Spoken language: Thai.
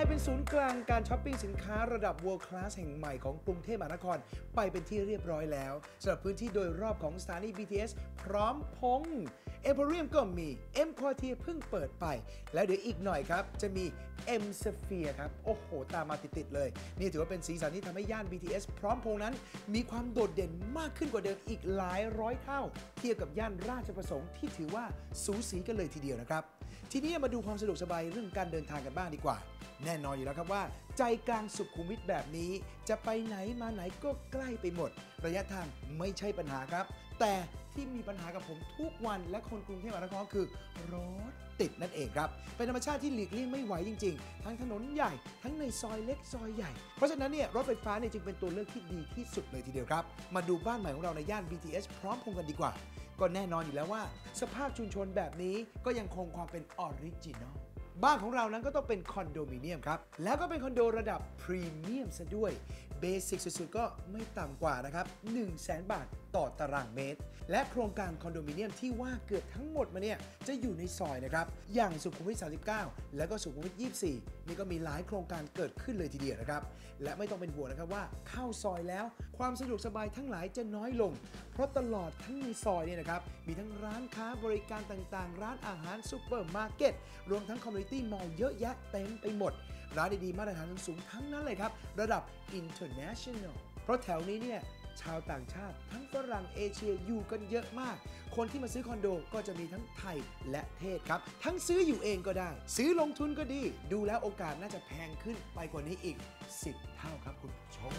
ายเป็นศูนย์กลางการช้อปปิ้งสินค้าระดับ world class แห่งใหม่ของกรุงเทพมหานคร ไปเป็นที่เรียบร้อยแล้วสำหรับพื้นที่โดยรอบของสถานี BTS พร้อมพงเอ p พ r รียมก็มี M Quartier เพิ่งเปิดไป แล้วเดี๋ยวอีกหน่อยครับ จะมี M Sphere ครับ โอ้โห ตามมาติด ๆ เลย นี่ถือว่าเป็นสีสันที่ทำให้ย่าน BTS พร้อมพงนั้น มีความโดดเด่นมากขึ้นกว่าเดิมอีกหลายร้อยเท่า เทียบกับย่านราชประสงค์ที่ถือว่าสูสีกันเลยทีเดียวนะครับ ทีนี้มาดูความสะดวกสบายเรื่องการเดินทางกันบ้างดีกว่า แน่นอนอยู่แล้วครับว่า ใจกลางสุขุมวิทแบบนี้ จะไปไหนมาไหนก็ใกล้ไปหมด ระยะทางไม่ใช่ปัญหาครับ แต่ที่มีปัญหากับผมทุกวันและคนกรุงเทพมหานครคือรถติดนั่นเองครับ เป็นธรรมชาติที่หลีกเลี่ยงไม่ไหวจริง ๆ ทั้งถนนใหญ่ทั้งในซอยเล็กซอยใหญ่ เพราะฉะนั้นเนี่ยรถไฟฟ้าเนี่ยจึงเป็นตัวเลือกที่ดีที่สุดเลยทีเดียวครับ มาดูบ้านใหม่ของเราในย่าน BTS พร้อมพงษ์กันดีกว่า ก็แน่นอนอยู่แล้วว่า สภาพชุมชนแบบนี้ก็ยังคงความเป็น original บ้านของเรานั้นก็ต้องเป็นคอนโดมิเนียมครับ แล้วก็เป็นคอนโดระดับพรีเมียมซะด้วย basic สุดๆ ก็ไม่ต่ำกว่านะครับ 1 0 0 0 0แบาทต่อตารางเมตร และโครงการคอนโดมิเนียมที่ว่าเกือบทั้งหมดมาเนี่ย จะอยู่ในซอยนะครับ อย่างสุขุมวิท 39 แล้วก็สุขุมวิท 24 นี่ก็มีหลายโครงการเกิดขึ้นเลยทีเดียวนะครับ และไม่ต้องเป็นห่วงนะครับว่าเข้าซอยแล้วความสะดวกสบายทั้งหลายจะน้อยลง เพราะตลอดทั้งในซอยเนี่ยนะครับมีทั้งร้านค้าบริการต่างๆ ร้านอาหารซูเปอร์มาร์เก็ตรวมทั้ง community mall เยอะแยะเต็มไปหมด ร้านดีๆ มาตรฐานสูงทั้งนั้นเลยครับ ระดับ international เพราะแถวนี้เนี่ยชาวต่างชาติ ทั้งฝรั่งเอเชียอยู่กันเยอะมาก คนที่มาซื้อคอนโดก็จะมีทั้งไทยและเทศครับ ทั้งซื้ออยู่เองก็ได้ ซื้อลงทุนก็ดี ดูแล้วโอกาสน่าจะแพงขึ้นไปกว่านี้อีก 10 เท่าครับคุณผู้ชม